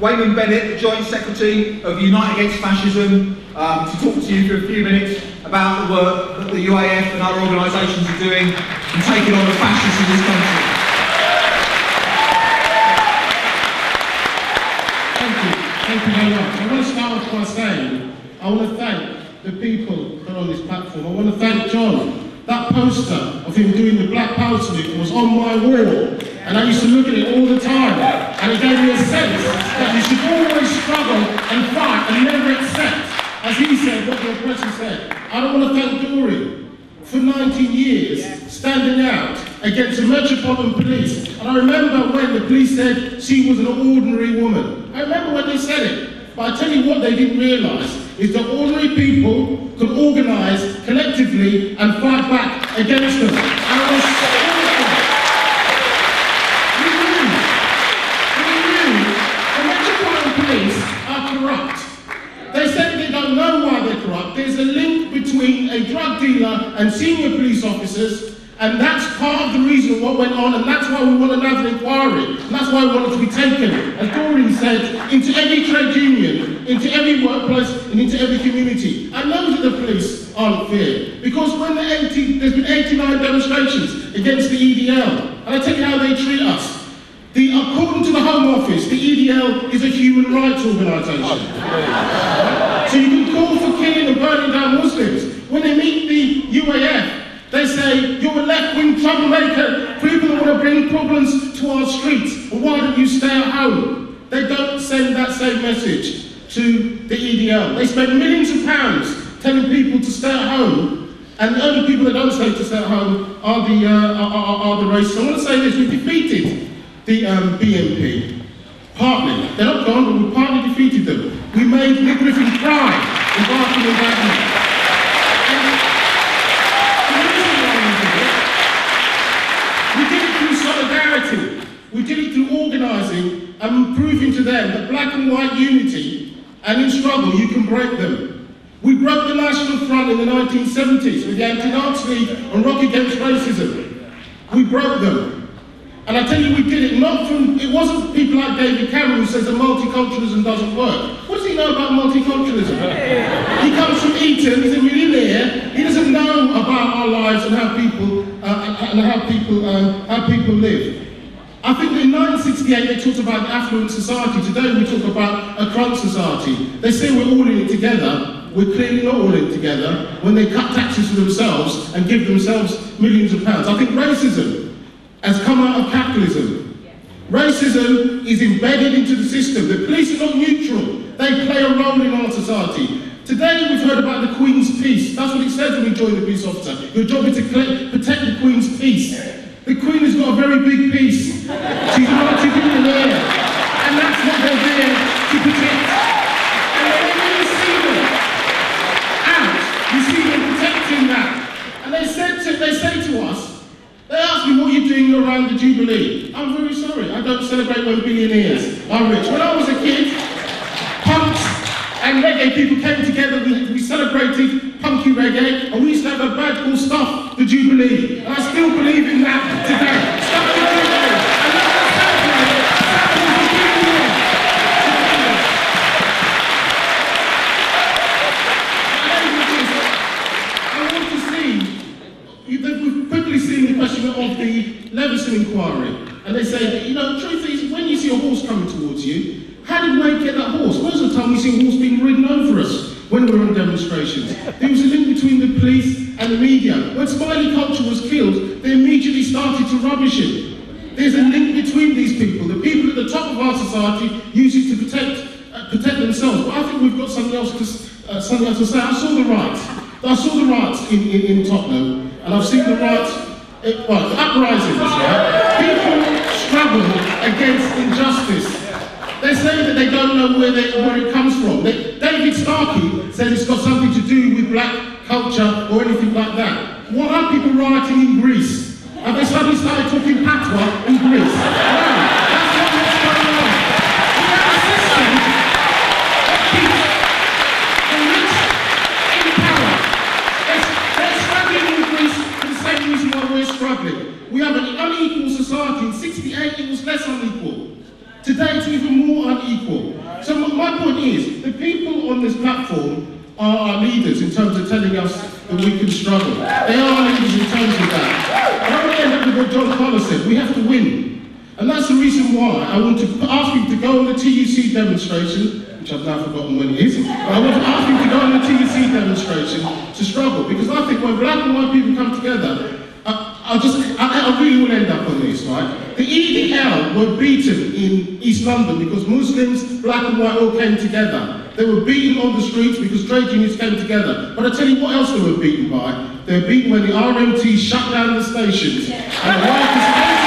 Weyman Bennett, the Joint Secretary of Unite Against Fascism, um, to talk to you for a few minutes about the work that the UAF and other organisations are doing in taking on the fascists in this country. Thank you. Thank you very much. I want to start off by saying I want to thank the people that are on this platform. I want to thank John. That poster of him doing the Black Power salute was on my wall, and I used to look at it all the time. And it gave me a sense that you should always struggle and fight and never accept, as he said, what the oppressor said. I don't want to thank Doreen for 19 years standing out against the Metropolitan Police. And I remember when the police said she was an ordinary woman. I remember when they said it. But I tell you what they didn't realise is that ordinary people could organise collectively and fight back against them. And I was so We knew, we knew the Metropolitan Police are corrupt. They say they don't know why they're corrupt. There's a link between a drug dealer and senior police officers and that's part of the reason what went on, and that's why we want to have an inquiry. And that's why we want it to be taken, as Doreen said, into every trade union, into every workplace, and into every community. I know that the police aren't fair, because when the 80, there's been 89 demonstrations against the EDL, and I tell you how they treat us. The, according to the Home Office, the EDL is a human rights organisation. Oh, so you can call for killing and burning down Muslims. When they meet the UAF, they say, you're a left-wing troublemaker, people that want to bring problems to our streets. Well, why don't you stay at home? They don't send that same message to the EDL. They spend millions of pounds telling people to stay at home, and the only people that don't say to stay at home are the, uh, are, are, are, the racists. I want to say this, we defeated the um, BNP. Partly. They're not gone, but we partly defeated them. We made Nick Griffin cry in Barking and Dagenham. We did it through organising and proving to them that black and white unity and in struggle you can break them. We broke the National Front in the 1970s with the Anti-Nazi League and Rock Against Racism. We broke them. And I tell you, we did it not from, it wasn't people like David Cameron who says that multiculturalism doesn't work. What does he know about multiculturalism? he comes from Eton, he's a millionaire, he doesn't know about our lives and how people, uh, and how people, uh, how people live. I think in 1968 they talked about an affluent society. Today we talk about a crunk society. They say we're all in it together. We're clearly not all in it together when they cut taxes for themselves and give themselves millions of pounds. I think racism has come out of capitalism. Racism is embedded into the system. The police are not neutral. They play a role in our society. Today we've heard about the Queen's peace. That's what it says when you join the police officer. Your job is to protect. The Queen has got a very big piece. She's a multi-billionaire. And that's what they're there to protect. And when you see them out, you see them protecting that. And they said to, they say to us, they ask me what you're doing around the Jubilee. I'm very sorry, I don't celebrate when billionaires are rich. When I was a kid, and reggae people came together, we, we celebrated punky reggae, and we used to have a bad called Stuff the Jubilee. And I still believe in that today. Stuff the Jubilee. of the Leveson inquiry, and they say, you know, the truth is, when you see a horse coming towards you, how did Wade get that horse? Most of the time we see a horse being ridden over us when we're on demonstrations. There was a link between the police and the media. When Smiley Culture was killed, they immediately started to rubbish it. There's a link between these people. The people at the top of our society use it to protect, uh, protect themselves. But I think we've got something else to, uh, something else to say. I saw the riots. I saw the riots in, in, in Tottenham, and I've seen the riots, it, well, uprisings, right? People struggle against injustice. They say that they don't know where, they, where it comes from. They, David Starkey says it's got something to do with black culture or anything like that. What are people rioting in Greece? Have they suddenly started talking patois in Greece? We have a system that keeps the rich in power. They're, struggling in Greece for the same reason why we're struggling. We have an unequal society. In 68 it was less unequal. Today it's even more unequal. So my point is, the people on this platform are our leaders in terms of telling us that we can struggle. They are leaders in terms of that. To end with what John Carlos said. We have to win. And that's the reason why I want to ask you to go on the TUC demonstration, which I've now forgotten when it is. But I want to ask you to go on the TUC demonstration to struggle. Because I think when black and white people come together, I, I just, I, I really will end up on this, right? The EDL were beaten in East London because Muslims, black and white, all came together. They were beaten on the streets because trade unions came together. But I tell you what else they were beaten by. They were beaten when the RMT shut down the stations and the workers